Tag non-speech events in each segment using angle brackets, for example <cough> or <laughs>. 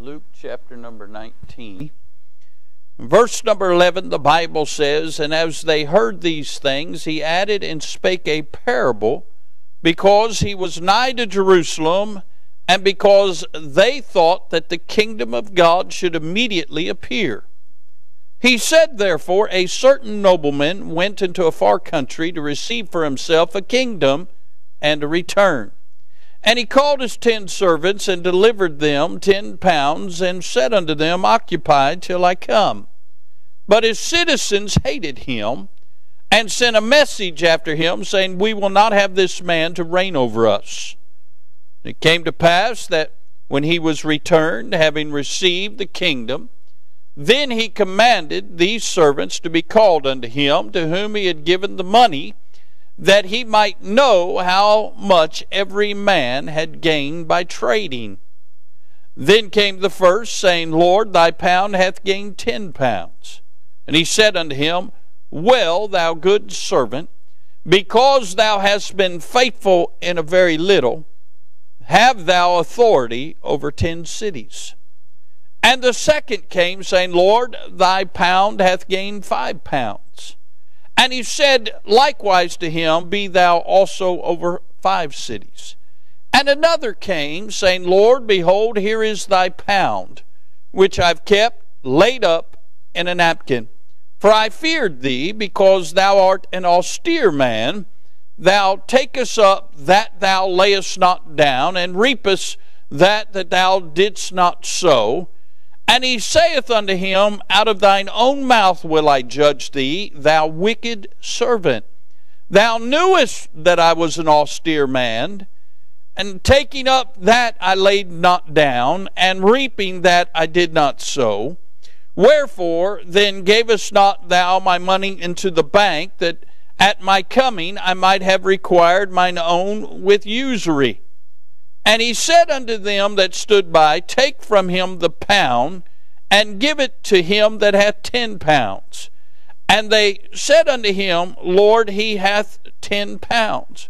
Luke chapter number 19. Verse number 11, the Bible says, And as they heard these things, he added and spake a parable, because he was nigh to Jerusalem, and because they thought that the kingdom of God should immediately appear. He said, therefore, a certain nobleman went into a far country to receive for himself a kingdom and to return. And he called his ten servants and delivered them ten pounds, and said unto them, Occupy till I come. But his citizens hated him and sent a message after him, saying, We will not have this man to reign over us. It came to pass that when he was returned, having received the kingdom, then he commanded these servants to be called unto him, to whom he had given the money, that he might know how much every man had gained by trading. Then came the first, saying, Lord, thy pound hath gained ten pounds. And he said unto him, Well, thou good servant, because thou hast been faithful in a very little, have thou authority over ten cities. And the second came, saying, Lord, thy pound hath gained five pounds. And he said likewise to him, Be thou also over five cities. And another came, saying, Lord, behold, here is thy pound, which I've kept laid up in a napkin. For I feared thee, because thou art an austere man. Thou takest up that thou layest not down, and reapest that that thou didst not sow. And he saith unto him, Out of thine own mouth will I judge thee, thou wicked servant. Thou knewest that I was an austere man, and taking up that I laid not down, and reaping that I did not sow. Wherefore then gavest not thou my money into the bank, that at my coming I might have required mine own with usury? And he said unto them that stood by, Take from him the pound, and give it to him that hath ten pounds. And they said unto him, Lord, he hath ten pounds.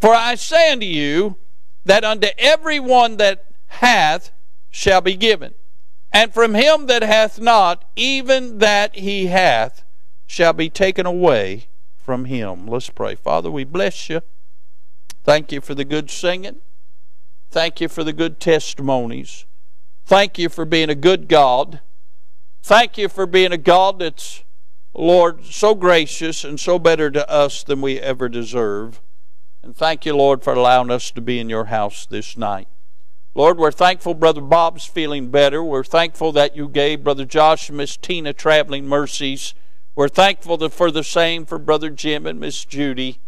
For I say unto you, that unto every one that hath shall be given and from him that hath not, even that he hath, shall be taken away from him. Let's pray. Father, we bless you. Thank you for the good singing. Thank you for the good testimonies. Thank you for being a good God. Thank you for being a God that's, Lord, so gracious and so better to us than we ever deserve. And thank you, Lord, for allowing us to be in your house this night. Lord, we're thankful Brother Bob's feeling better. We're thankful that you gave Brother Josh and Miss Tina traveling mercies. We're thankful for the same for Brother Jim and Miss Judy.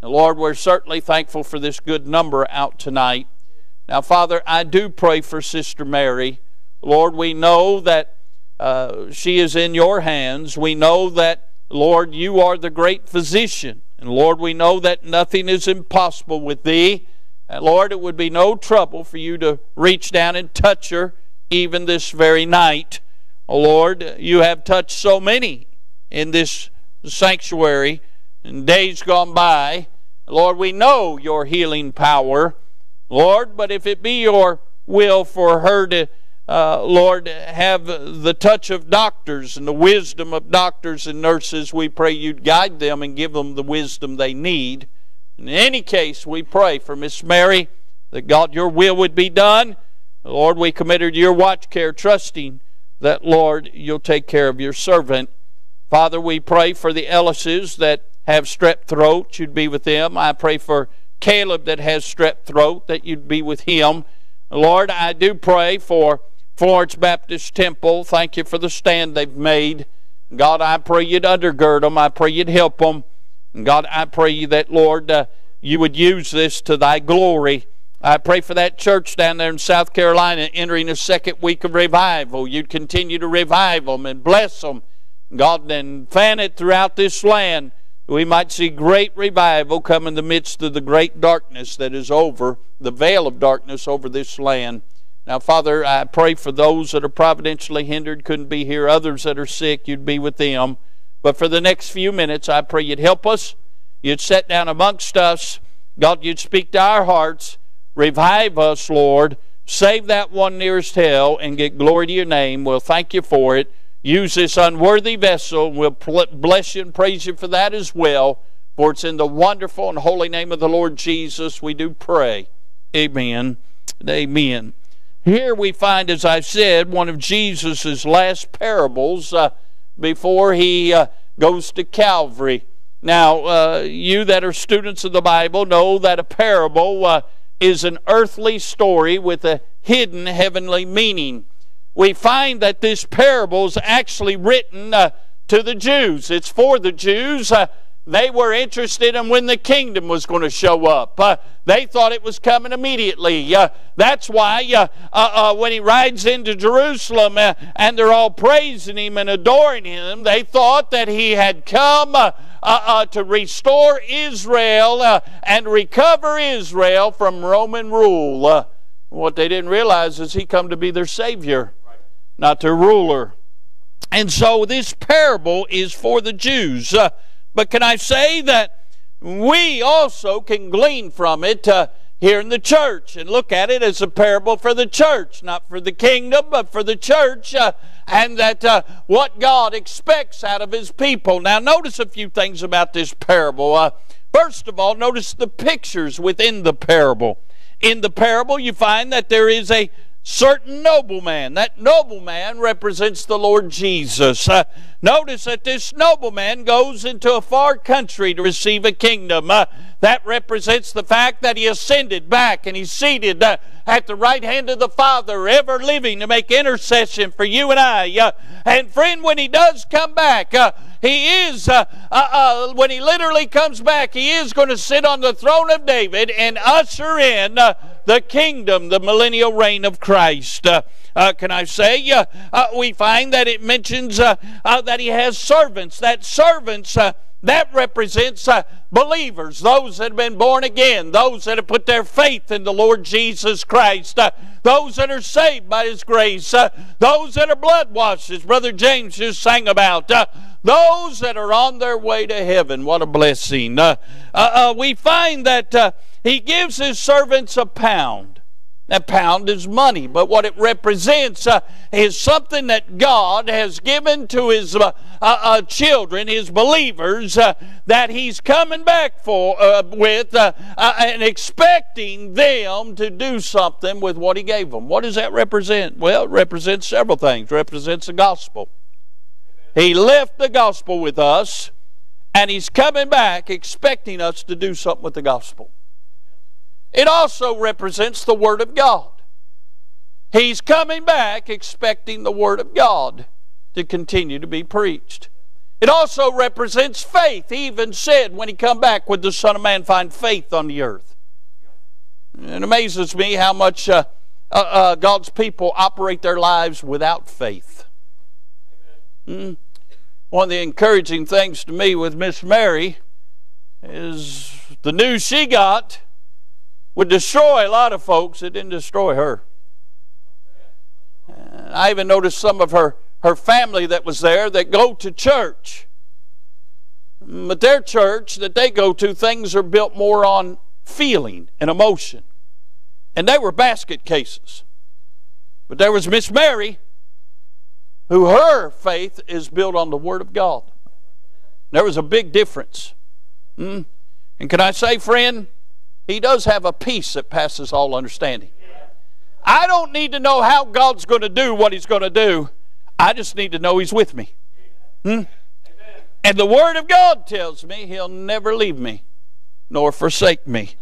And Lord, we're certainly thankful for this good number out tonight. Now, Father, I do pray for Sister Mary. Lord, we know that uh, she is in your hands. We know that, Lord, you are the great physician. And Lord, we know that nothing is impossible with thee. And Lord, it would be no trouble for you to reach down and touch her even this very night. Oh, Lord, you have touched so many in this sanctuary in days gone by. Lord, we know your healing power, Lord, but if it be your will for her to, uh, Lord, have the touch of doctors and the wisdom of doctors and nurses, we pray you'd guide them and give them the wisdom they need. In any case, we pray for Miss Mary that God, your will would be done. Lord, we commit her to your watch care, trusting that, Lord, you'll take care of your servant. Father, we pray for the Ellises that have strep throat, you'd be with them. I pray for Caleb that has strep throat, that you'd be with him. Lord, I do pray for Florence Baptist Temple. Thank you for the stand they've made. God, I pray you'd undergird them. I pray you'd help them. God, I pray that, Lord, uh, you would use this to thy glory. I pray for that church down there in South Carolina entering a second week of revival. You'd continue to revive them and bless them. God, and fan it throughout this land. We might see great revival come in the midst of the great darkness that is over, the veil of darkness over this land. Now, Father, I pray for those that are providentially hindered, couldn't be here, others that are sick, you'd be with them. But for the next few minutes, I pray you'd help us. You'd sit down amongst us. God, you'd speak to our hearts. Revive us, Lord. save that one nearest hell and get glory to your name. We'll thank you for it. Use this unworthy vessel. And we'll bless you and praise you for that as well. For it's in the wonderful and holy name of the Lord Jesus we do pray. Amen. Amen. Here we find, as I said, one of Jesus' last parables uh, before he uh, goes to Calvary. Now, uh, you that are students of the Bible know that a parable uh, is an earthly story with a hidden heavenly meaning. We find that this parable is actually written uh, to the Jews. It's for the Jews. Uh, they were interested in when the kingdom was going to show up. Uh, they thought it was coming immediately. Uh, that's why uh, uh, uh when he rides into Jerusalem uh, and they're all praising him and adoring him, they thought that he had come to restore Israel and recover Israel from Roman rule. what they didn't realize is he come to be their Savior, not their ruler. And so this parable is for the Jews. But can I say that we also can glean from it uh, here in the church and look at it as a parable for the church, not for the kingdom, but for the church, uh, and that uh, what God expects out of His people. Now, notice a few things about this parable. Uh, first of all, notice the pictures within the parable. In the parable, you find that there is a certain nobleman. That nobleman represents the Lord Jesus. Uh, notice that this nobleman goes into a far country to receive a kingdom. Uh, that represents the fact that he ascended back and he's seated uh, at the right hand of the Father, ever living to make intercession for you and I. Uh, and friend, when he does come back, uh, he is, uh, uh, uh, when he literally comes back, he is going to sit on the throne of David and usher in uh, the kingdom, the millennial reign of Christ. Uh, uh, can I say? we find that it mentions that he has servants, that servants that represents uh, believers, those that have been born again, those that have put their faith in the Lord Jesus Christ, uh, those that are saved by His grace, uh, those that are blood washed, as Brother James just sang about, uh, those that are on their way to heaven. What a blessing. Uh, uh, we find that He gives His servants a pound. That pound is money, but what it represents uh, is something that God has given to His uh, uh, uh children, His believers, uh, that He's coming back for uh, with and expecting them to do something with what He gave them. What does that represent? Well, it represents several things. It represents the gospel. He left the gospel with us, and He's coming back expecting us to do something with the gospel. It also represents the Word of God. He's coming back expecting the Word of God to continue to be preached. It also represents faith. He even said, when he come back, would the Son of Man find faith on the earth? It amazes me how much uh, uh, uh, God's people operate their lives without faith. Mm. One of the encouraging things to me with Miss Mary is the news she got would destroy a lot of folks. It didn't destroy her. And I even noticed some of her, her family that was there that go to church. But their church that they go to, things are built more on feeling and emotion. And they were basket cases. But there was Miss Mary, who her faith is built on the Word of God. There was a big difference. Mm. And can I say, friend, he does have a peace that passes all understanding. I don't need to know how God's going to do what He's going to do. I just need to know He's with me. Hmm? And the Word of God tells me He'll never leave me nor forsake me.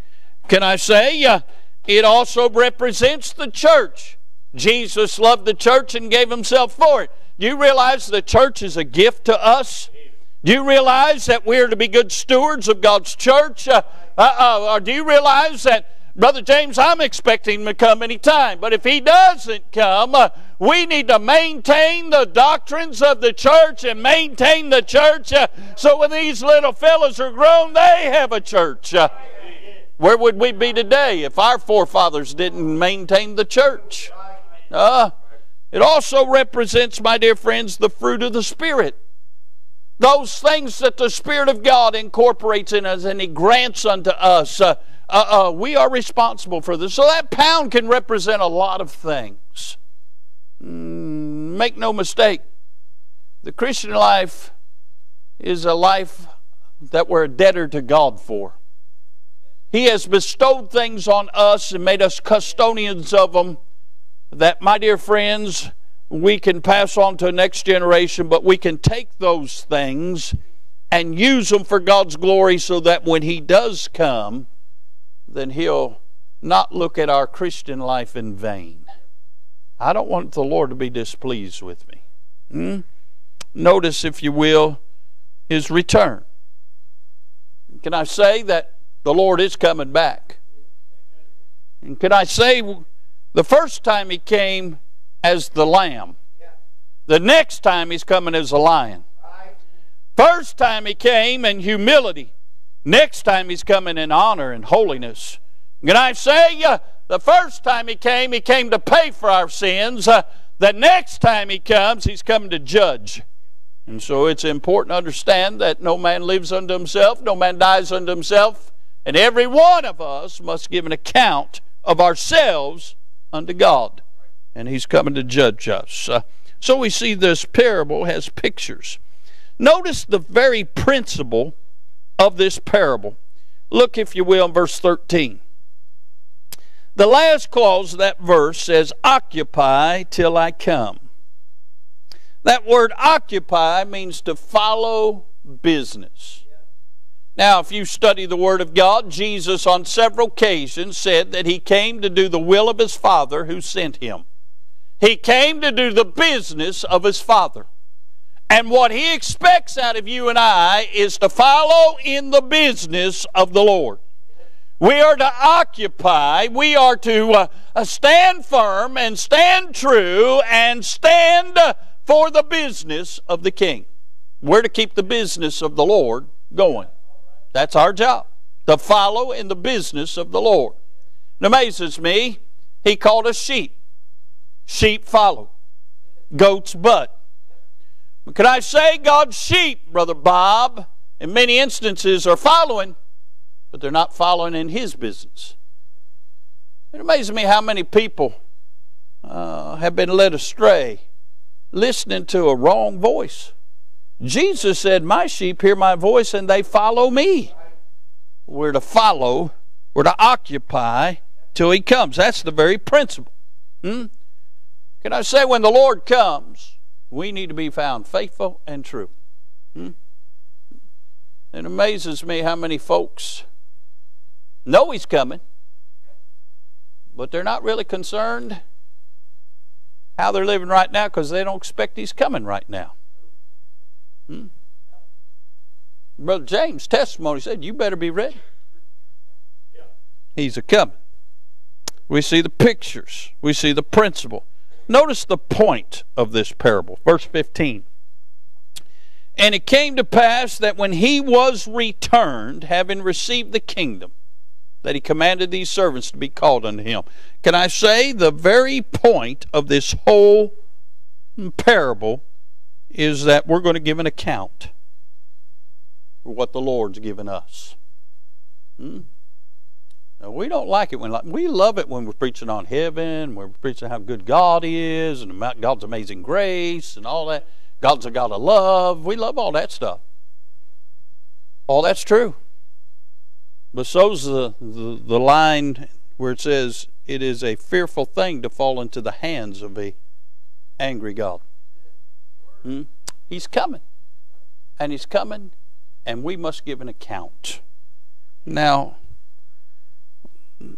Can I say, uh, it also represents the church. Jesus loved the church and gave Himself for it. You realize the church is a gift to us? Do you realize that we're to be good stewards of God's church? Uh, uh, uh, do you realize that, Brother James, I'm expecting him to come anytime. But if he doesn't come, uh, we need to maintain the doctrines of the church and maintain the church uh, so when these little fellows are grown, they have a church. Uh, where would we be today if our forefathers didn't maintain the church? it also represents, my dear friends, the fruit of the Spirit. Those things that the Spirit of God incorporates in us and He grants unto us, uh, uh, uh, we are responsible for this. So that pound can represent a lot of things. Mm, make no mistake, the Christian life is a life that we're a debtor to God for. He has bestowed things on us and made us custodians of them that, my dear friends, we can pass on to the next generation, but we can take those things and use them for God's glory so that when He does come, then He'll not look at our Christian life in vain. I don't want the Lord to be displeased with me. Hmm? Notice, if you will, His return. Can I say that the Lord is coming back? And can I say the first time He came as the lamb, the next time He's coming as a lion. First time He came in humility, next time He's coming in honor and holiness. Can I say, uh, the first time He came, He came to pay for our sins. Uh, the next time He comes, He's coming to judge. And so it's important to understand that no man lives unto himself, no man dies unto himself, and every one of us must give an account of ourselves unto God. And He's coming to judge us. Uh, so we see this parable has pictures. Notice the very principle of this parable. Look, if you will, in verse 13. The last clause of that verse says, Occupy till I come. That word occupy means to follow business. Now, if you study the Word of God, Jesus on several occasions said that he came to do the will of his Father who sent him. He came to do the business of his Father. And what he expects out of you and I is to follow in the business of the Lord. We are to occupy, we are to uh, stand firm and stand true and stand for the business of the king. We're to keep the business of the Lord going. That's our job, to follow in the business of the Lord. It amazes me, he called us sheep. Sheep follow, goats butt. Can I say God's sheep, Brother Bob, in many instances are following, but they're not following in his business. It amazes me how many people uh, have been led astray listening to a wrong voice. Jesus said, My sheep hear my voice and they follow me. We're to follow, we're to occupy till he comes. That's the very principle. Hmm? Can I say, when the Lord comes, we need to be found faithful and true. Hmm? It amazes me how many folks know He's coming, but they're not really concerned how they're living right now because they don't expect he's coming right now. Hmm? Brother James' testimony said, You better be ready. He's a coming. We see the pictures, we see the principle. Notice the point of this parable. Verse 15. And it came to pass that when he was returned, having received the kingdom, that he commanded these servants to be called unto him. Can I say the very point of this whole parable is that we're going to give an account for what the Lord's given us. Hmm? We don't like it when we love it when we're preaching on heaven, we're preaching how good God is and about God's amazing grace and all that. God's a God of love. We love all that stuff. All that's true. But so's the, the, the line where it says, It is a fearful thing to fall into the hands of a angry God. Hmm? He's coming. And he's coming, and we must give an account. Now,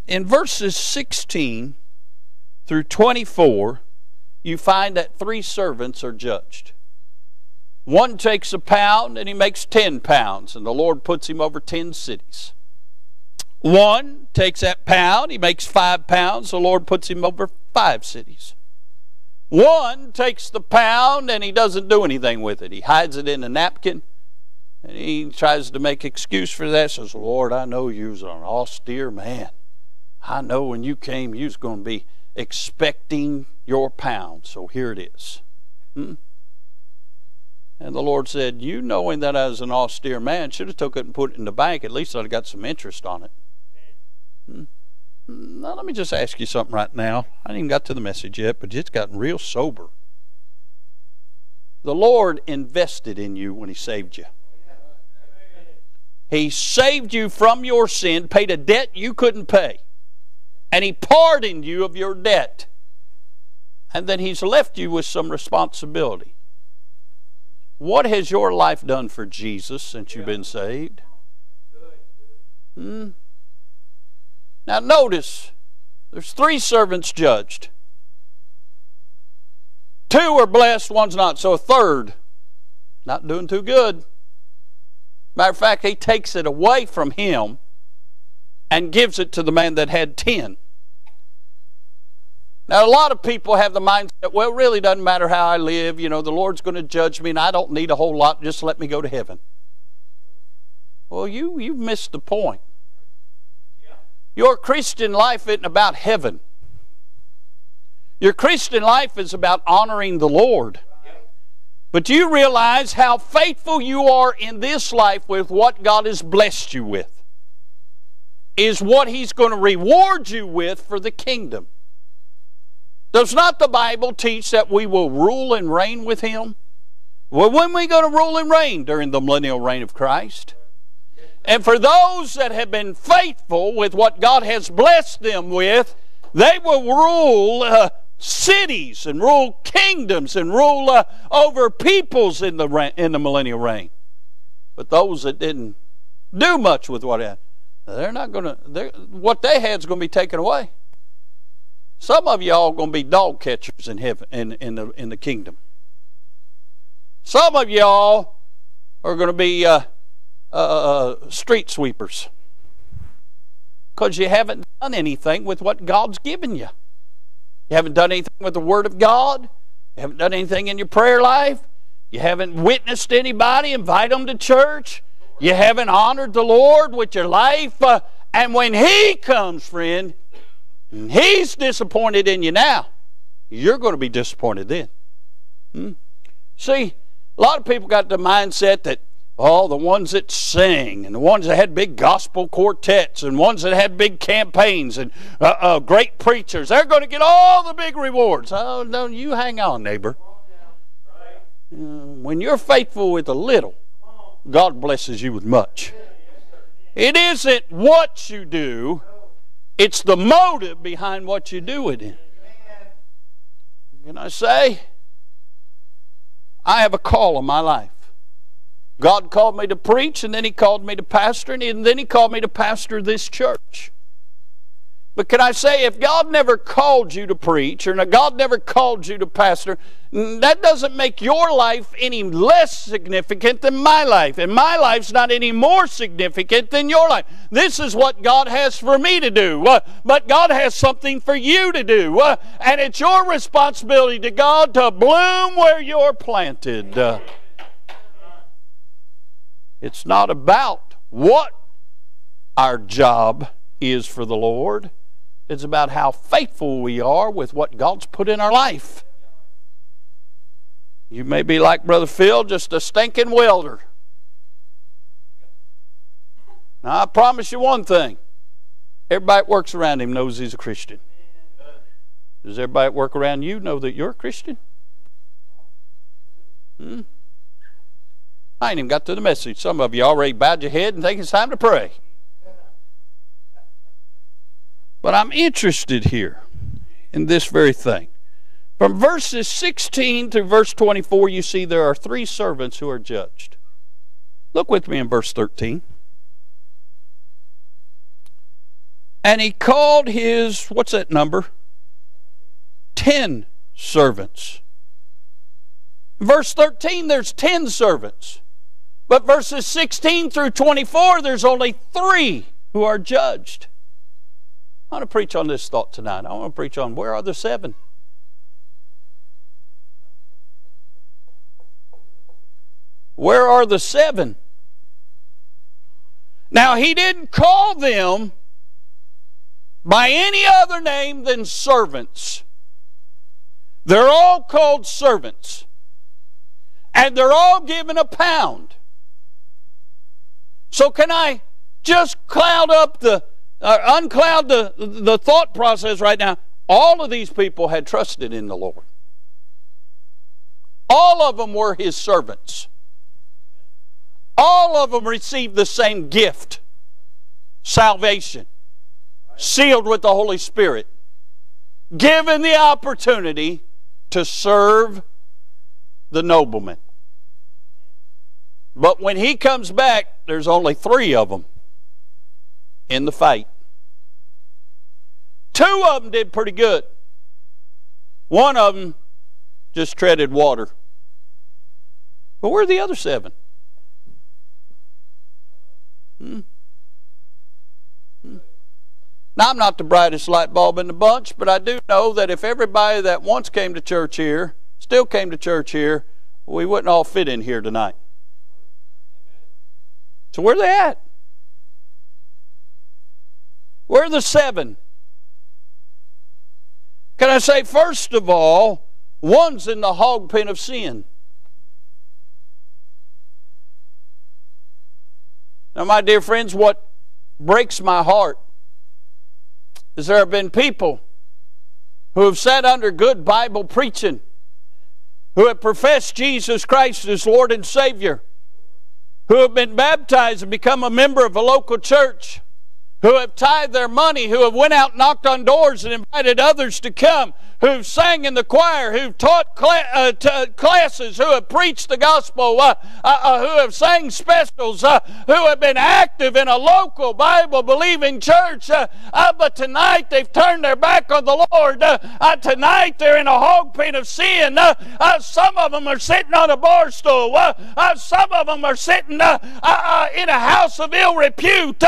in verses 16 through 24, you find that three servants are judged. One takes a pound and he makes 10 pounds, and the Lord puts him over 10 cities. One takes that pound, he makes five pounds, the Lord puts him over five cities. One takes the pound and he doesn't do anything with it. He hides it in a napkin and he tries to make excuse for that. Says, Lord, I know you was an austere man. I know when you came you was going to be expecting your pound. So here it is. Hmm? And the Lord said, You knowing that I was an austere man, should have took it and put it in the bank. At least I'd have got some interest on it. Hmm. Now, let me just ask you something right now. I haven't even got to the message yet, but it's gotten real sober. The Lord invested in you when He saved you. He saved you from your sin, paid a debt you couldn't pay, and He pardoned you of your debt. And then He's left you with some responsibility. What has your life done for Jesus since you've been saved? Hmm? Now, notice there's three servants judged. Two are blessed, one's not. So a third, not doing too good. Matter of fact, he takes it away from him and gives it to the man that had ten. Now, a lot of people have the mindset, well, it really doesn't matter how I live. You know, the Lord's going to judge me, and I don't need a whole lot. Just let me go to heaven. Well, you, you've missed the point. Your Christian life isn't about heaven. Your Christian life is about honoring the Lord. But do you realize how faithful you are in this life with what God has blessed you with? Is what He's going to reward you with for the kingdom. Does not the Bible teach that we will rule and reign with Him? Well, when are we going to rule and reign during the millennial reign of Christ? And for those that have been faithful with what God has blessed them with, they will rule uh, cities and rule kingdoms and rule uh, over peoples in the, in the millennial reign. But those that didn't do much with what had, they're not going to, what they had is going to be taken away. Some of y'all are going to be dog catchers in heaven, in, in, the, in the kingdom. Some of y'all are going to be uh, uh, uh, street sweepers because you haven't done anything with what God's given you. You haven't done anything with the Word of God. You haven't done anything in your prayer life. You haven't witnessed anybody, invite them to church. You haven't honored the Lord with your life. Uh, and when He comes, friend, He's disappointed in you now. You're going to be disappointed then. Hmm? See, a lot of people got the mindset that Oh, the ones that sing, and the ones that had big gospel quartets, and ones that had big campaigns, and uh, uh, great preachers, they're going to get all the big rewards. Oh, no, you hang on, neighbor. Uh, when you're faithful with a little, God blesses you with much. It isn't what you do, it's the motive behind what you do it in. Can I say? I have a call on my life. God called me to preach, and then He called me to pastor, and then He called me to pastor this church. But can I say, if God never called you to preach, or God never called you to pastor, that doesn't make your life any less significant than my life. And my life's not any more significant than your life. This is what God has for me to do. Uh, but God has something for you to do. Uh, and it's your responsibility to God to bloom where you're planted. Uh, it's not about what our job is for the Lord. It's about how faithful we are with what God's put in our life. You may be like Brother Phil, just a stinking welder. Now, I promise you one thing everybody that works around him knows he's a Christian. Does everybody that work around you know that you're a Christian? Hmm? I ain't even got to the message. Some of you already bowed your head and think it's time to pray. But I'm interested here in this very thing. From verses 16 to verse 24, you see there are three servants who are judged. Look with me in verse 13. And he called his, what's that number? Ten servants. Verse 13, there's ten servants. But verses 16 through 24, there's only three who are judged. I want to preach on this thought tonight. I want to preach on where are the seven? Where are the seven? Now, he didn't call them by any other name than servants. They're all called servants. And they're all given a pound. So, can I just cloud up the, uh, uncloud the, the thought process right now? All of these people had trusted in the Lord. All of them were his servants. All of them received the same gift salvation, sealed with the Holy Spirit, given the opportunity to serve the nobleman. But when he comes back, there's only three of them in the fight. Two of them did pretty good. One of them just treaded water. But where are the other seven? Hmm? Hmm. Now, I'm not the brightest light bulb in the bunch, but I do know that if everybody that once came to church here still came to church here, we wouldn't all fit in here tonight. So, where are they at? Where are the seven? Can I say, first of all, one's in the hog pen of sin. Now, my dear friends, what breaks my heart is there have been people who have sat under good Bible preaching, who have professed Jesus Christ as Lord and Savior, who have been baptized and become a member of a local church, who have tithed their money, who have went out, knocked on doors, and invited others to come, who've sang in the choir, who've taught uh, t- uh, classes, who have preached the gospel, uh, uh, uh who have sang specials, uh, who have been active in a local Bible believing church. Uh, uh, but tonight they've turned their back on the Lord. Uh, tonight they're in a hog pen of sin. some of them are sitting on a bar stool. some of them are sitting in a house of ill repute.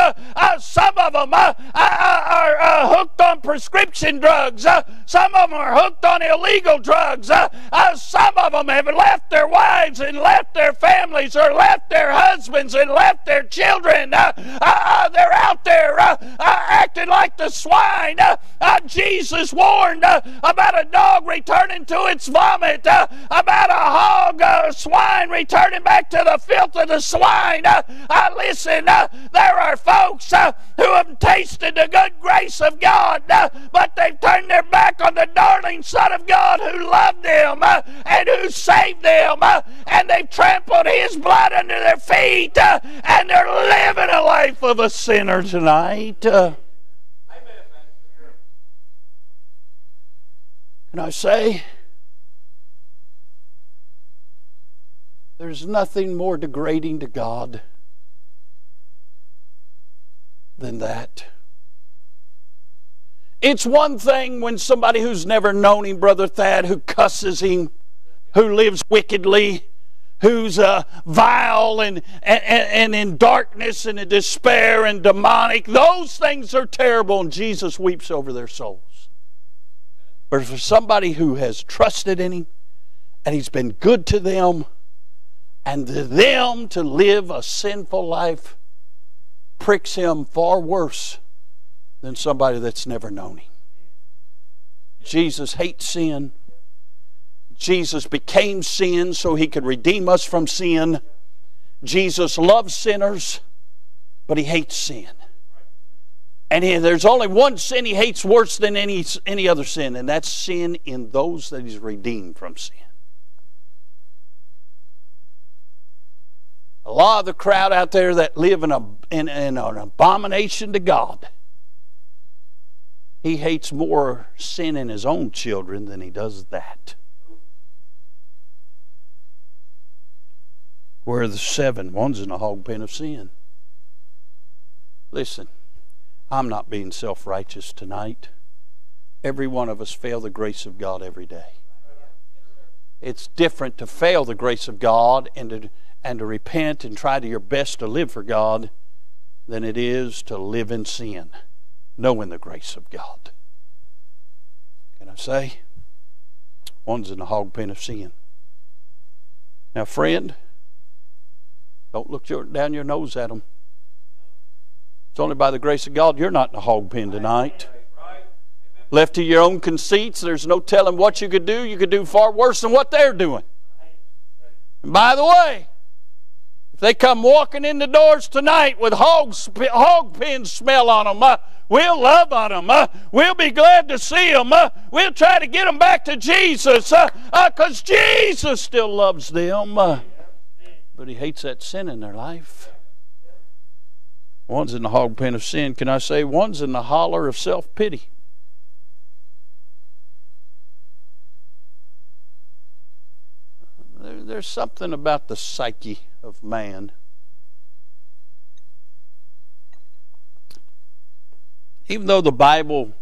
some of them uh, uh, uh, are hooked on prescription drugs. some of them are hooked on illegal drugs. Uh, uh, some of them have left their wives and left their families or left their husbands and left their children. Uh, uh, uh they're out there uh, acting like the swine. Jesus warned about a dog returning to its vomit, about a hog, swine returning back to the filth of the swine. listen, there are folks who have tasted the good grace of God, but they've turned their back on the darling Son of God who loved them uh, and who saved them, uh, and they've trampled His blood under their feet, uh, and they're living a life of a sinner tonight. Uh, can I say? There's nothing more degrading to God than that. It's one thing when somebody who's never known him, Brother Thad, who cusses him, who lives wickedly, who's uh, vile and, and, and in darkness and in despair and demonic, those things are terrible, and Jesus weeps over their souls. But for somebody who has trusted in him and he's been good to them, and to them to live a sinful life pricks him far worse than somebody that's never known Him. Jesus hates sin. Jesus became sin so He could redeem us from sin. Jesus loves sinners, but He hates sin. And he, there's only one sin He hates worse than any, any other sin, and that's sin in those that He's redeemed from sin. A lot of the crowd out there that live in, a, in, in an abomination to God he hates more sin in his own children than he does that. Where are the seven? One's in a hog pen of sin. Listen, I'm not being self righteous tonight. Every one of us fail the grace of God every day. It's different to fail the grace of God and to, and to repent and try to your best to live for God than it is to live in sin knowing the grace of God. Can I say? One's in the hog pen of sin. Now, friend, don't look your, down your nose at them. It's only by the grace of God you're not in a hog pen tonight. Left to your own conceits, there's no telling what you could do. You could do far worse than what they're doing. And by the way, they come walking in the doors tonight with hog, hog pen smell on them, uh, we'll love on them. Uh, we'll be glad to see them. Uh, we'll try to get them back to Jesus because uh, uh, Jesus still loves them. Uh, but he hates that sin in their life. One's in the hog pen of sin, can I say? One's in the holler of self pity. There, there's something about the psyche of man. Even though the Bible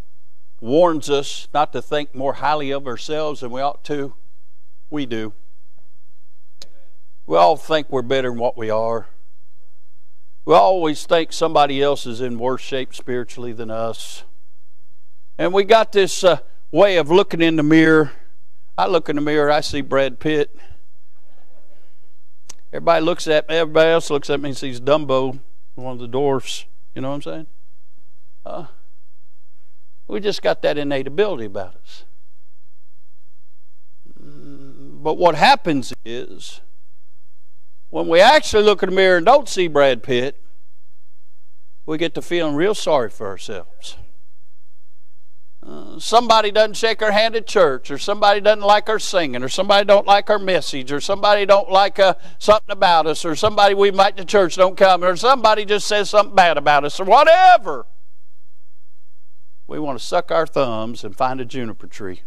warns us not to think more highly of ourselves than we ought to, we do. We all think we're better than what we are. We always think somebody else is in worse shape spiritually than us. And we got this uh, way of looking in the mirror. I look in the mirror, I see Brad Pitt. Everybody looks at me, everybody else looks at me and sees Dumbo, one of the dwarfs. You know what I'm saying? Uh, we just got that innate ability about us. But what happens is, when we actually look in the mirror and don't see Brad Pitt, we get to feeling real sorry for ourselves. Uh, somebody doesn't shake our hand at church or somebody doesn't like our singing or somebody don't like our message or somebody don't like uh, something about us or somebody we invite to church don't come or somebody just says something bad about us or whatever. We want to suck our thumbs and find a juniper tree.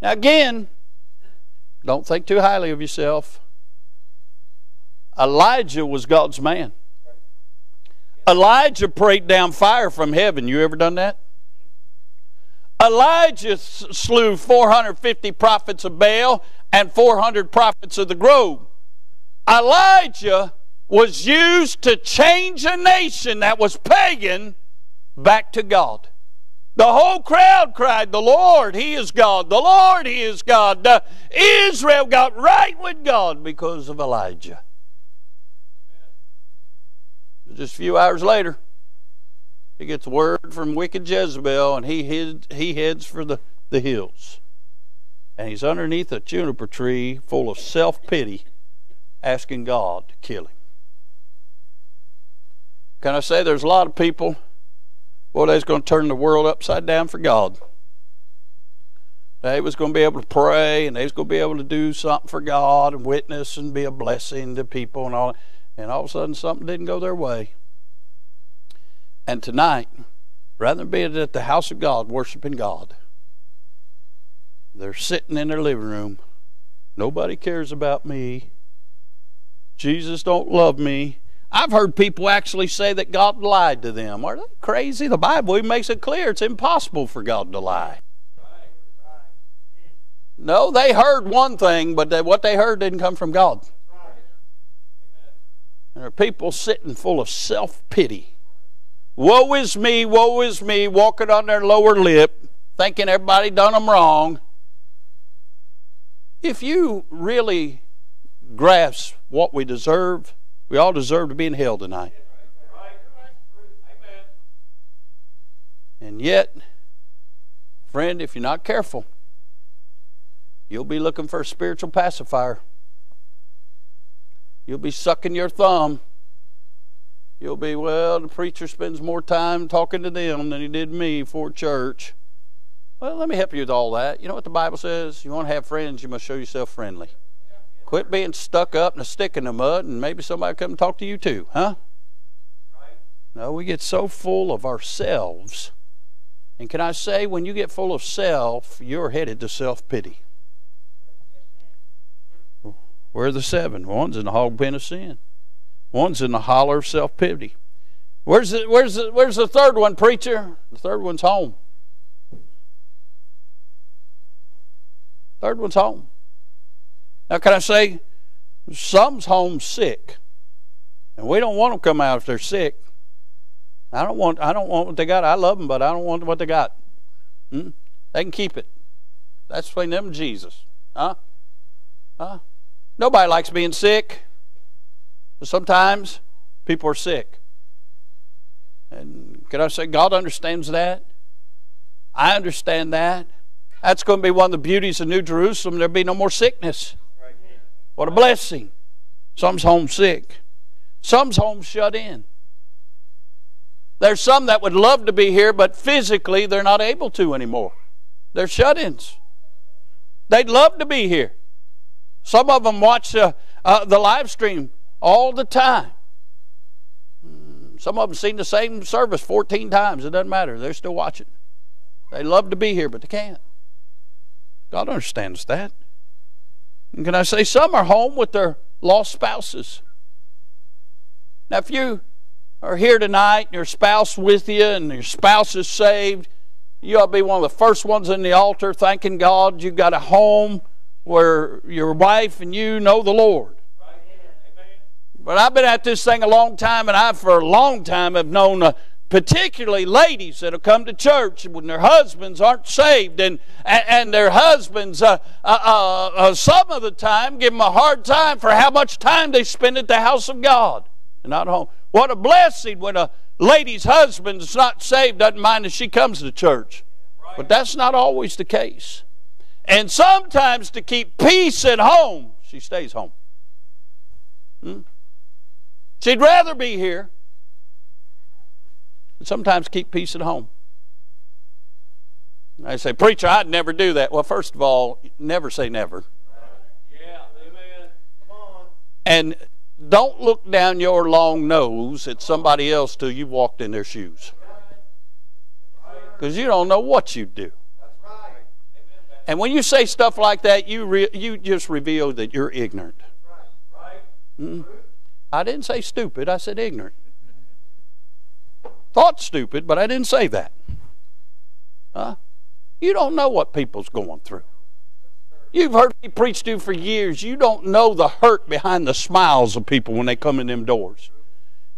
Now again don't think too highly of yourself. Elijah was god's man Elijah prayed down fire from heaven. You ever done that? Elijah slew 450 prophets of Baal and 400 prophets of the grove. Elijah was used to change a nation that was pagan back to God. The whole crowd cried, The Lord, He is God. The Lord, He is God. Israel got right with God because of Elijah. Just a few hours later, he gets word from wicked Jezebel and he, hid, he heads for the, the hills. And he's underneath a juniper tree full of self pity, asking God to kill him. Can I say there's a lot of people, boy, they's going to turn the world upside down for God. They was going to be able to pray and they was going to be able to do something for God and witness and be a blessing to people and all that and all of a sudden something didn't go their way. And tonight, rather than being at the house of God, worshiping God, they're sitting in their living room. Nobody cares about me. Jesus don't love me. I've heard people actually say that God lied to them. Are they crazy? The Bible makes it clear it's impossible for God to lie. No, they heard one thing, but what they heard didn't come from God. There are people sitting full of self pity. Woe is me, woe is me, walking on their lower lip, thinking everybody done them wrong. If you really grasp what we deserve, we all deserve to be in hell tonight. And yet, friend, if you're not careful, you'll be looking for a spiritual pacifier. You'll be sucking your thumb. You'll be, well, the preacher spends more time talking to them than he did me for church. Well, let me help you with all that. You know what the Bible says? You want to have friends, you must show yourself friendly. Quit being stuck up and a stick in the mud, and maybe somebody'll come and talk to you too, huh? No, we get so full of ourselves. And can I say, when you get full of self, you're headed to self pity. Where are the seven? One's in the hog pen of sin. One's in the holler of self pity. Where's the, where's, the, where's the third one, preacher? The third one's home. Third one's home. Now, can I say, some's home sick, and we don't want them to come out if they're sick. I don't want. I don't want what they got. I love them, but I don't want what they got. Hmm? They can keep it. That's between them and Jesus. Huh? Huh? Nobody likes being sick. But sometimes people are sick. And can I say, God understands that? I understand that. That's going to be one of the beauties of New Jerusalem. There'll be no more sickness. What a blessing. Some's homesick. Some's home shut in. There's some that would love to be here, but physically they're not able to anymore. They're shut ins. They'd love to be here. Some of them watch uh, uh, the live stream all the time. Hmm, some of them seen the same service 14 times. It doesn't matter. They're still watching. They love to be here, but they can't. God understands that. And can I say some are home with their lost spouses? Now, if you are here tonight and your spouse with you and your spouse is saved, you ought to be one of the first ones in the altar thanking God you've got a home where your wife and you know the Lord. But I've been at this thing a long time, and I, for a long time, have known uh, particularly ladies that have come to church when their husbands aren't saved, and and, their husbands, uh, uh, uh, uh, some of the time, give them a hard time for how much time they spend at the house of God and not home. What a blessing when a lady's husband is not saved, doesn't mind if she comes to church. But that's not always the case. And sometimes to keep peace at home, she stays home. Hmm? She'd rather be here, but sometimes keep peace at home. I say, Preacher, I'd never do that. Well, first of all, never say never. Yeah, amen. Come on. And don't look down your long nose at somebody else till you've walked in their shoes. Because you don't know what you'd do. And when you say stuff like that, you, re- you just reveal that you're ignorant. Mm. I didn't say stupid, I said ignorant. Thought stupid, but I didn't say that. Huh? You don't know what people's going through. You've heard me preach to for years. You don't know the hurt behind the smiles of people when they come in them doors.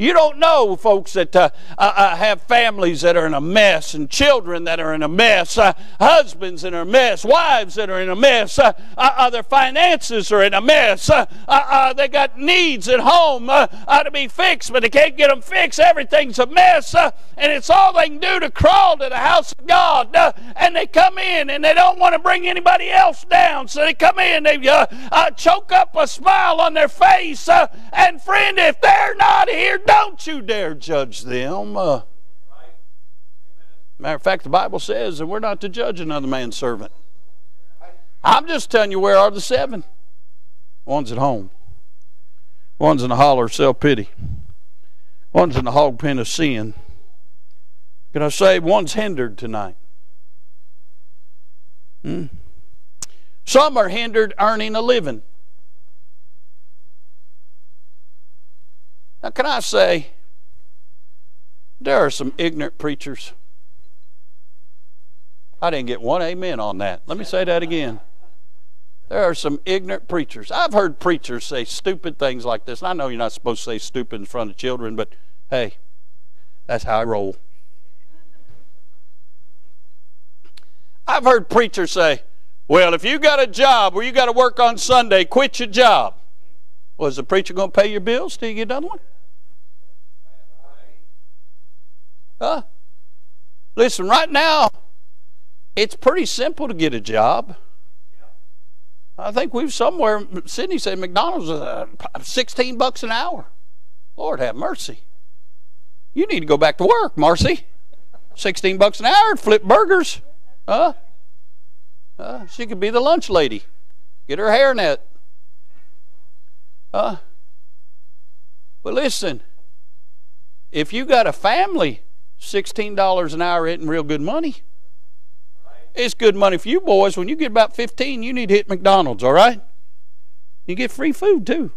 You don't know folks that uh, uh, uh, have families that are in a mess and children that are in a mess, uh, husbands in a mess, wives that are in a mess, uh, uh, their finances are in a mess. they got needs at home to be fixed, but they can't get them fixed. Everything's a mess, and it's all they can do to crawl to the house of God. and they come in and they don't want to bring anybody else down, so they come in, they choke up a smile on their face. and friend, if they're not here, don't you dare judge them. Uh, matter of fact, the Bible says that we're not to judge another man's servant. I'm just telling you where are the seven. One's at home. One's in the holler of self pity. One's in the hog pen of sin. Can I say one's hindered tonight? Hmm? Some are hindered earning a living. Now, can I say, there are some ignorant preachers. I didn't get one amen on that. Let me say that again. There are some ignorant preachers. I've heard preachers say stupid things like this. And I know you're not supposed to say stupid in front of children, but hey, that's how I roll. I've heard preachers say, well, if you got a job where you got to work on Sunday, quit your job. Was the preacher going to pay your bills till you get done one? Huh? Listen, right now, it's pretty simple to get a job. I think we've somewhere, Sydney said McDonald's is uh, 16 bucks an hour. Lord have mercy. You need to go back to work, Marcy. 16 bucks an hour, flip burgers. Huh? Uh, she could be the lunch lady. Get her hair net. Huh? But listen, if you got a family, $16 an hour isn't real good money. It's good money for you boys. When you get about 15, you need to hit McDonald's, all right? You get free food too.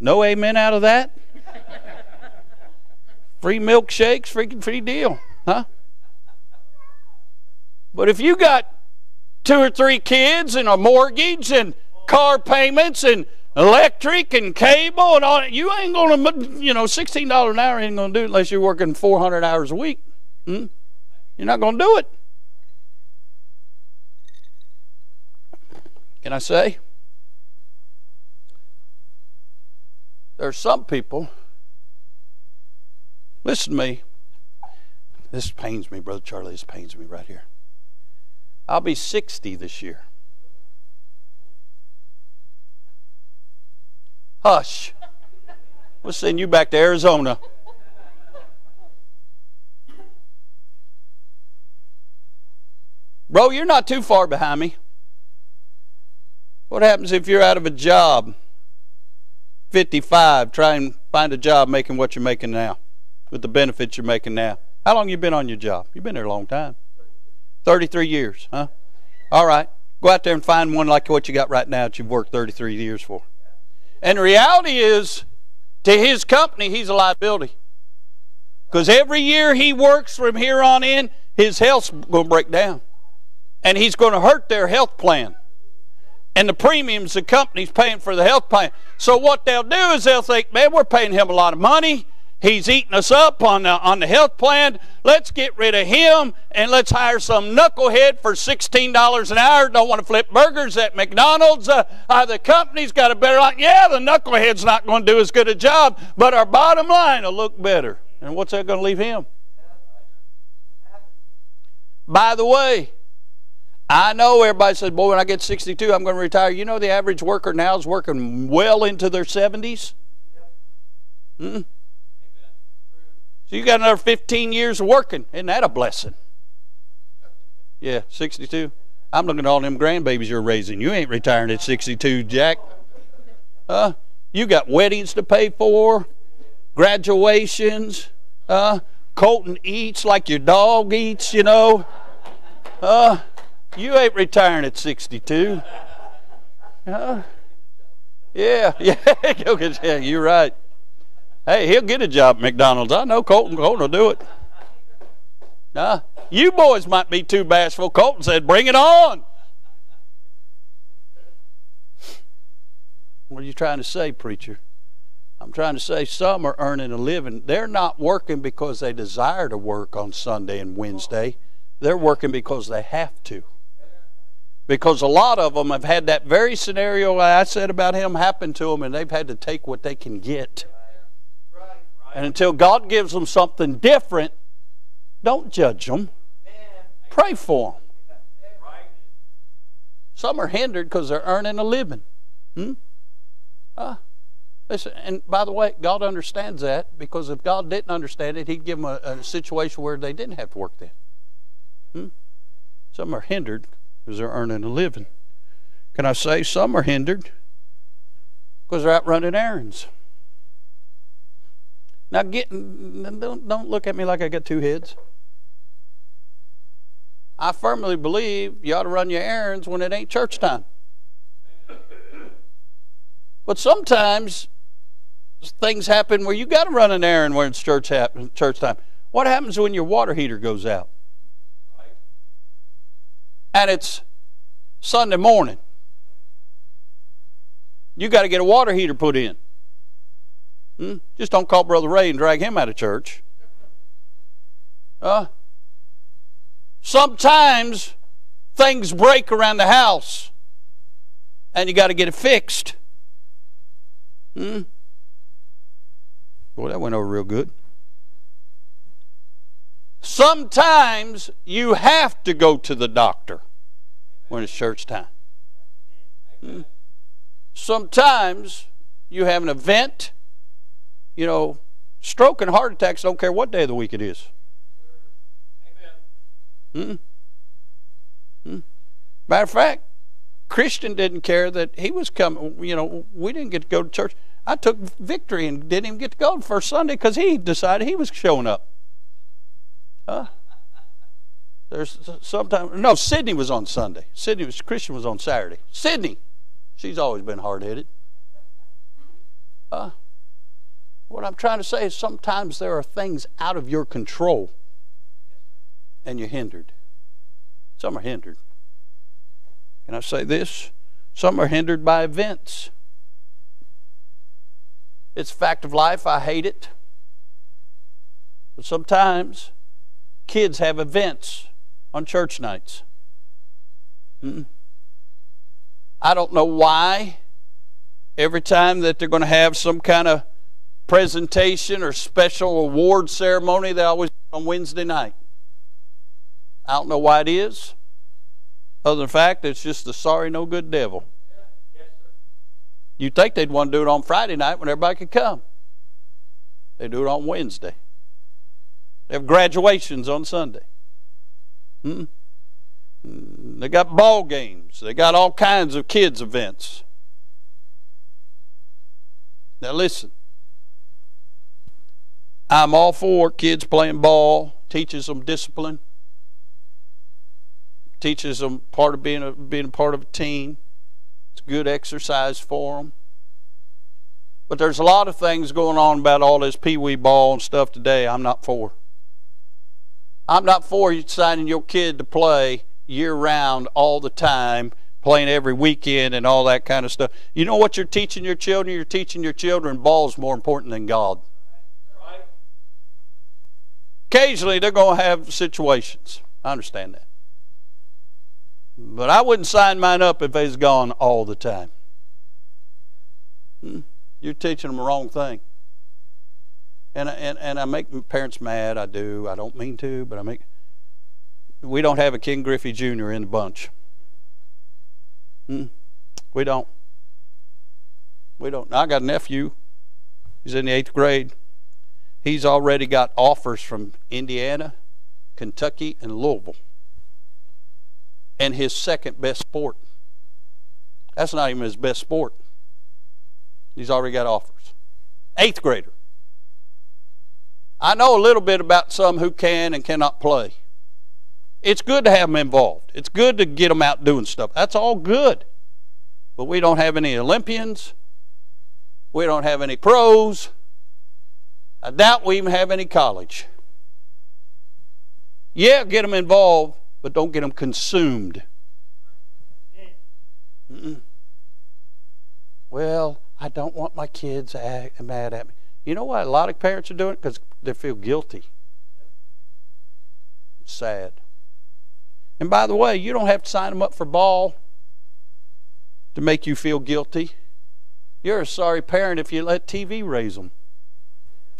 No amen out of that? free milkshakes, freaking free deal, huh? But if you got two or three kids and a mortgage and car payments and electric and cable and all that. You ain't going to, you know, $16 an hour ain't going to do it unless you're working 400 hours a week. Hmm? You're not going to do it. Can I say? There are some people, listen to me. This pains me, Brother Charlie. This pains me right here. I'll be 60 this year. Hush. We'll send you back to Arizona. Bro, you're not too far behind me. What happens if you're out of a job? 55, try and find a job making what you're making now with the benefits you're making now. How long you been on your job? You've been there a long time. 33 years, huh? All right. Go out there and find one like what you got right now that you've worked 33 years for. And reality is, to his company, he's a liability. Because every year he works from here on in, his health's going to break down. And he's going to hurt their health plan. And the premiums the company's paying for the health plan. So what they'll do is they'll think, man, we're paying him a lot of money. He's eating us up on the, on the health plan. Let's get rid of him and let's hire some knucklehead for $16 an hour. Don't want to flip burgers at McDonald's. Uh, uh, the company's got a better line. Yeah, the knucklehead's not going to do as good a job, but our bottom line will look better. And what's that going to leave him? By the way, I know everybody says, boy, when I get 62, I'm going to retire. You know, the average worker now is working well into their 70s. Mm-mm. So you got another 15 years of working. Isn't that a blessing? Yeah, 62. I'm looking at all them grandbabies you're raising. You ain't retiring at 62, Jack. Uh, you got weddings to pay for, graduations. Uh, Colton eats like your dog eats, you know. Uh, you ain't retiring at 62. Uh, yeah, yeah, <laughs> yeah, you're right. Hey, he'll get a job at McDonald's. I know Colton. Colton will do it. Nah, you boys might be too bashful. Colton said, bring it on. What are you trying to say, preacher? I'm trying to say some are earning a living. They're not working because they desire to work on Sunday and Wednesday. They're working because they have to. Because a lot of them have had that very scenario I said about him happen to them, and they've had to take what they can get. And until God gives them something different, don't judge them. Pray for them. Some are hindered because they're earning a living. Hmm? Uh, listen, and by the way, God understands that because if God didn't understand it, He'd give them a, a situation where they didn't have to work then. Hmm? Some are hindered because they're earning a living. Can I say some are hindered because they're out running errands? Now, get, don't, don't look at me like I got two heads. I firmly believe you ought to run your errands when it ain't church time. But sometimes things happen where you got to run an errand when it's church, happen, church time. What happens when your water heater goes out? And it's Sunday morning. You got to get a water heater put in. Hmm? Just don't call Brother Ray and drag him out of church. Uh, sometimes things break around the house and you got to get it fixed. Hmm? Boy, that went over real good. Sometimes you have to go to the doctor when it's church time. Hmm? Sometimes you have an event you know, stroke and heart attacks don't care what day of the week it is. Amen. Mm-mm. Matter of fact, Christian didn't care that he was coming. You know, we didn't get to go to church. I took victory and didn't even get to go the first Sunday because he decided he was showing up. Huh? There's sometimes no. Sydney was on Sunday. Sydney was Christian was on Saturday. Sydney, she's always been hard headed. Huh? What I'm trying to say is sometimes there are things out of your control and you're hindered. Some are hindered. Can I say this? Some are hindered by events. It's a fact of life. I hate it. But sometimes kids have events on church nights. Mm-mm. I don't know why. Every time that they're going to have some kind of presentation or special award ceremony they always on Wednesday night. I don't know why it is. Other than the fact it's just a sorry, no good devil. You'd think they'd want to do it on Friday night when everybody could come. They do it on Wednesday. They have graduations on Sunday. Hmm? They got ball games. They got all kinds of kids' events. Now listen. I'm all for kids playing ball, teaches them discipline, teaches them part of being a, being a part of a team. It's good exercise for them. But there's a lot of things going on about all this pee wee ball and stuff today I'm not for. I'm not for you signing your kid to play year round all the time, playing every weekend and all that kind of stuff. You know what you're teaching your children? You're teaching your children ball's more important than God. Occasionally they're going to have situations. I understand that. But I wouldn't sign mine up if they's gone all the time. Hmm? You're teaching them the wrong thing. And, and, and I make parents mad. I do. I don't mean to, but I make. We don't have a Ken Griffey Jr. in the bunch. Hmm? We don't. We don't. I got a nephew. He's in the eighth grade. He's already got offers from Indiana, Kentucky, and Louisville. And his second best sport. That's not even his best sport. He's already got offers. Eighth grader. I know a little bit about some who can and cannot play. It's good to have them involved. It's good to get them out doing stuff. That's all good. But we don't have any Olympians. We don't have any pros. I doubt we even have any college. Yeah, get them involved, but don't get them consumed. Mm-mm. Well, I don't want my kids mad at me. You know why a lot of parents are doing it? Because they feel guilty. sad. And by the way, you don't have to sign them up for ball to make you feel guilty. You're a sorry parent if you let TV raise them.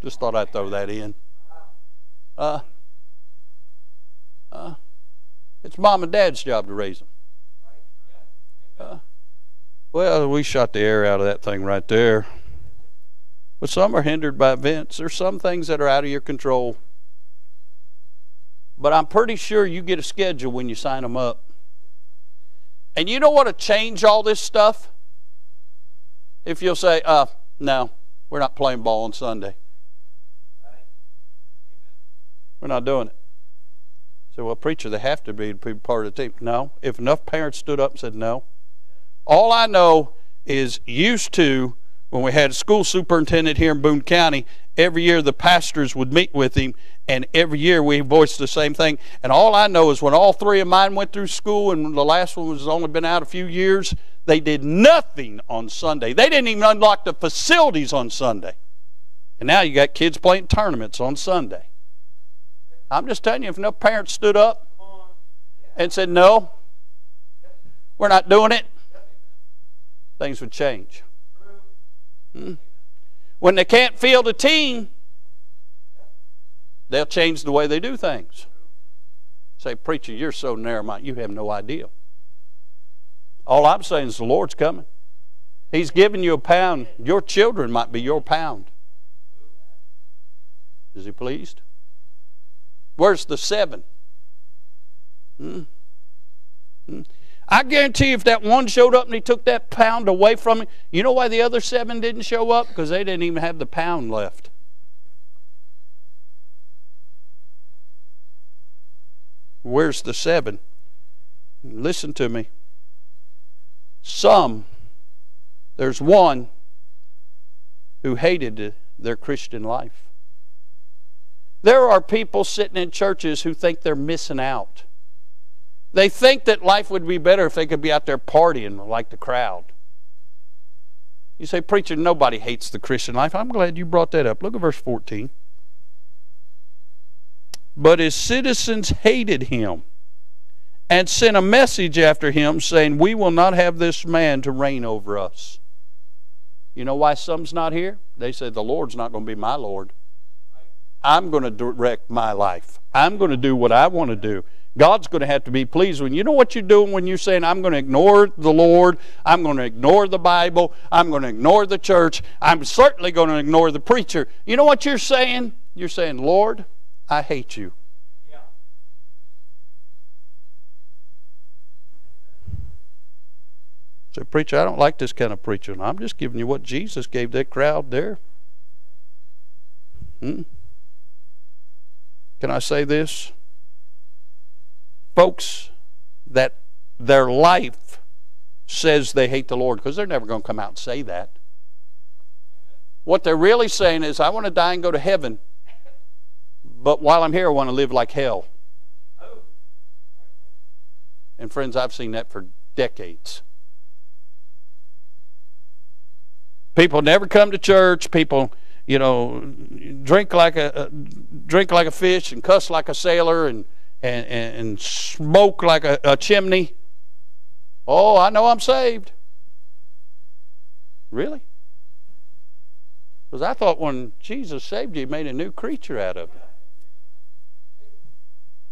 Just thought I'd throw that in. Uh, uh, it's mom and dad's job to raise them. Uh, well, we shot the air out of that thing right there. But some are hindered by events. There's some things that are out of your control. But I'm pretty sure you get a schedule when you sign them up. And you know what to change all this stuff? If you'll say, uh, no, we're not playing ball on Sunday. We're not doing it. So, well, preacher, they have to be part of the team. No. If enough parents stood up and said no, all I know is used to when we had a school superintendent here in Boone County, every year the pastors would meet with him, and every year we voiced the same thing. And all I know is when all three of mine went through school, and the last one was only been out a few years, they did nothing on Sunday. They didn't even unlock the facilities on Sunday. And now you got kids playing tournaments on Sunday. I'm just telling you, if no parents stood up and said, no, we're not doing it, things would change. Hmm? When they can't field a team, they'll change the way they do things. Say, preacher, you're so narrow minded, you have no idea. All I'm saying is the Lord's coming. He's giving you a pound. Your children might be your pound. Is he pleased? Where's the seven? Hmm? Hmm? I guarantee you, if that one showed up and he took that pound away from me, you know why the other seven didn't show up? Because they didn't even have the pound left. Where's the seven? Listen to me. Some, there's one who hated their Christian life. There are people sitting in churches who think they're missing out. They think that life would be better if they could be out there partying like the crowd. You say, Preacher, nobody hates the Christian life. I'm glad you brought that up. Look at verse 14. But his citizens hated him and sent a message after him saying, We will not have this man to reign over us. You know why some's not here? They said, The Lord's not going to be my Lord. I'm going to direct my life. I'm going to do what I want to do. God's going to have to be pleased when you know what you're doing when you're saying, I'm going to ignore the Lord, I'm going to ignore the Bible, I'm going to ignore the church, I'm certainly going to ignore the preacher. You know what you're saying? You're saying, Lord, I hate you. Say, preacher, I don't like this kind of preaching. I'm just giving you what Jesus gave that crowd there. Hmm? Can I say this? Folks that their life says they hate the Lord, because they're never going to come out and say that. What they're really saying is, I want to die and go to heaven, but while I'm here, I want to live like hell. And friends, I've seen that for decades. People never come to church. People, you know, drink like a, drink like a fish and cuss like a sailor and and, and, smoke like a, a chimney. Oh, I know I'm saved. Really? Because I thought when Jesus saved you, he made a new creature out of you.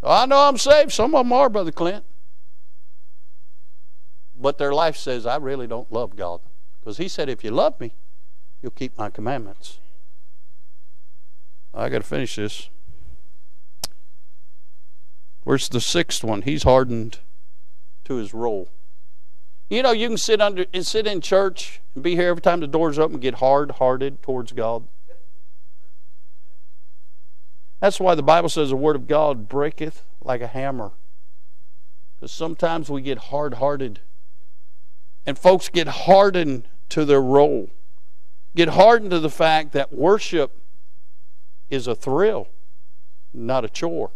Oh, I know I'm saved. Some of them are, Brother Clint. But their life says, I really don't love God. Because he said, if you love me, you'll keep my commandments. I got to finish this. Where's the sixth one? He's hardened to his role. You know, you can sit under and sit in church and be here every time the doors open and get hard hearted towards God. That's why the Bible says the word of God breaketh like a hammer. Because sometimes we get hard hearted. And folks get hardened to their role, get hardened to the fact that worship is a thrill, not a chore.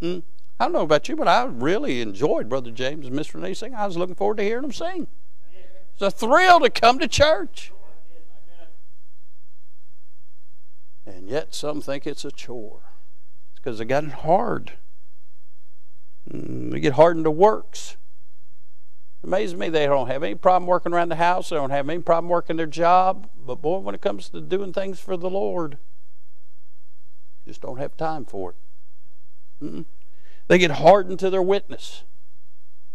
Hmm? I don't know about you, but I really enjoyed Brother James and Miss Renee sing. I was looking forward to hearing them sing. It's a thrill to come to church. And yet some think it's a chore. It's because they got it hard. Hmm, they get hardened to works. It amazes me they don't have any problem working around the house. They don't have any problem working their job. But boy, when it comes to doing things for the Lord, just don't have time for it. Mm-mm. They get hardened to their witness.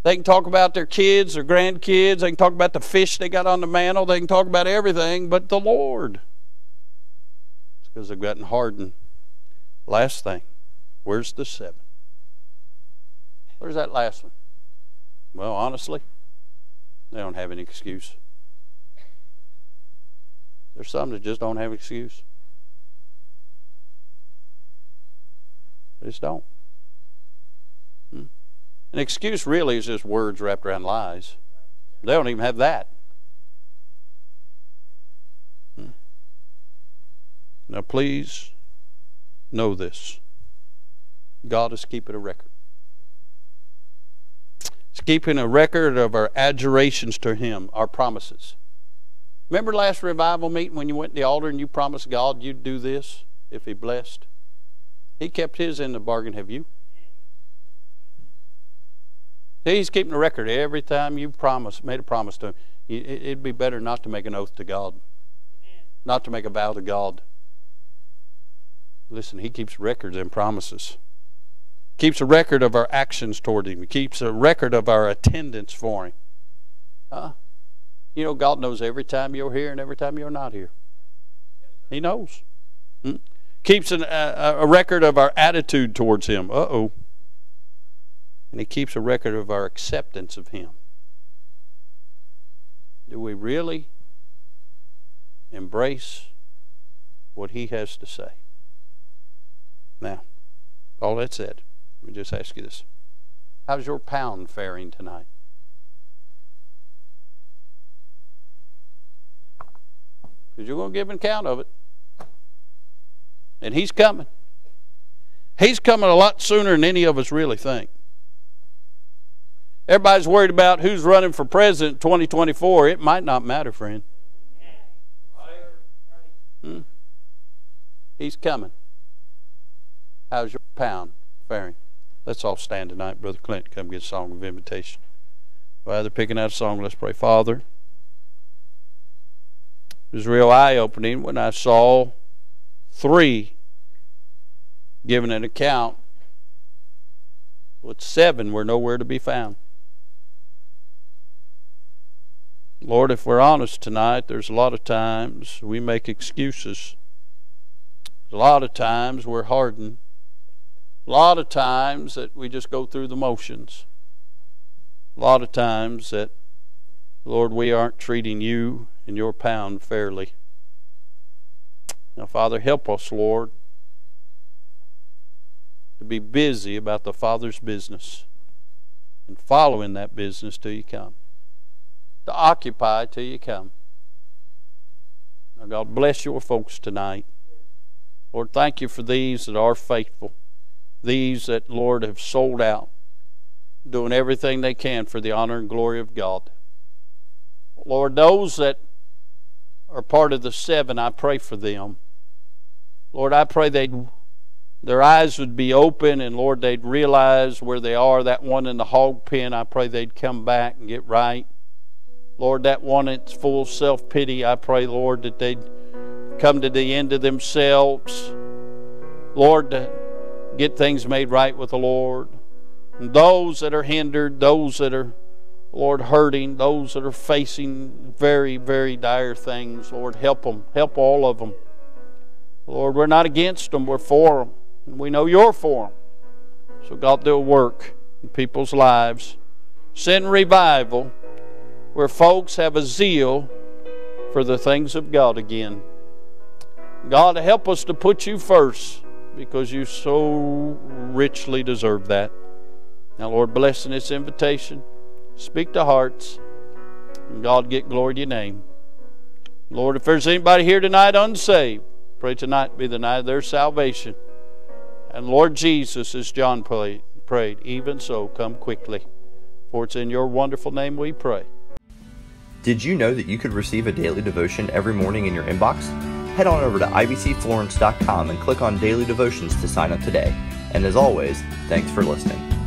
They can talk about their kids, their grandkids. They can talk about the fish they got on the mantle. They can talk about everything but the Lord. It's because they've gotten hardened. Last thing, where's the seven? Where's that last one? Well, honestly, they don't have any excuse. There's some that just don't have an excuse. They just don't. Hmm. An excuse really is just words wrapped around lies. They don't even have that. Hmm. Now, please know this God is keeping a record. He's keeping a record of our adjurations to Him, our promises. Remember last revival meeting when you went to the altar and you promised God you'd do this if He blessed? He kept his in the bargain. Have you? He's keeping a record every time you promised, made a promise to him. It'd be better not to make an oath to God, not to make a vow to God. Listen, he keeps records and promises. Keeps a record of our actions toward him. Keeps a record of our attendance for him. Uh, you know, God knows every time you're here and every time you're not here. He knows. Keeps an, a, a record of our attitude towards Him. Uh oh. And He keeps a record of our acceptance of Him. Do we really embrace what He has to say? Now, all that said, let me just ask you this. How's your pound faring tonight? Because you're going to give an account of it. And He's coming. He's coming a lot sooner than any of us really think. Everybody's worried about who's running for president 2024. It might not matter, friend. Hmm? He's coming. How's your pound faring? Let's all stand tonight. Brother Clint, come get a song of invitation. While they're picking out a song, let's pray. Father, it was real eye opening when I saw three giving an account With seven were nowhere to be found. Lord, if we're honest tonight, there's a lot of times we make excuses. A lot of times we're hardened. A lot of times that we just go through the motions. A lot of times that, Lord, we aren't treating you and your pound fairly. Now, Father, help us, Lord, to be busy about the Father's business and following that business till you come to occupy till you come. Now, God bless your folks tonight. Lord, thank you for these that are faithful, these that, Lord, have sold out, doing everything they can for the honor and glory of God. Lord, those that are part of the seven, I pray for them. Lord, I pray they'd their eyes would be open and Lord they'd realize where they are that one in the hog pen I pray they'd come back and get right Lord, that one that's full of self pity, I pray, Lord, that they'd come to the end of themselves. Lord, to get things made right with the Lord. And those that are hindered, those that are, Lord, hurting, those that are facing very, very dire things, Lord, help them. Help all of them. Lord, we're not against them, we're for them. And we know you're for them. So, God, do a work in people's lives. Send revival where folks have a zeal for the things of God again. God, help us to put you first because you so richly deserve that. Now, Lord, bless in this invitation. Speak to hearts. And God, get glory to your name. Lord, if there's anybody here tonight unsaved, pray tonight be the night of their salvation. And Lord Jesus, as John prayed, even so, come quickly. For it's in your wonderful name we pray. Did you know that you could receive a daily devotion every morning in your inbox? Head on over to ibcflorence.com and click on Daily Devotions to sign up today. And as always, thanks for listening.